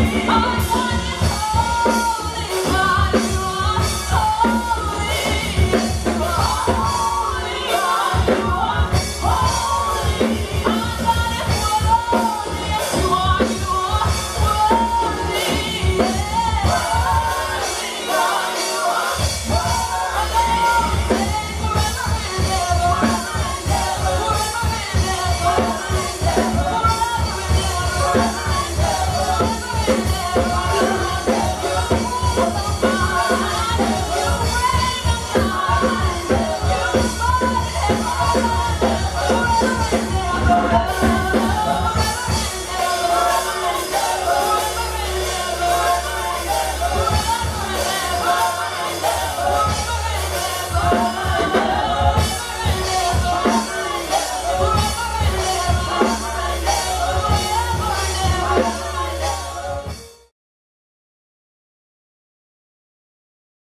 Oh,